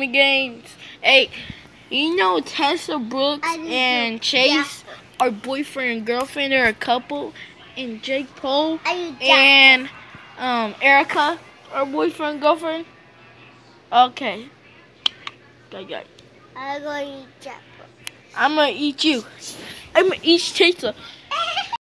Games. Hey, you know Tessa Brooks and Chase are boyfriend and girlfriend. They're a couple. And Jake Paul and um Erika are boyfriend and girlfriend. Okay. Okay, I'm gonna eat Jack. I'm gonna eat you. I'm gonna eat Tessa.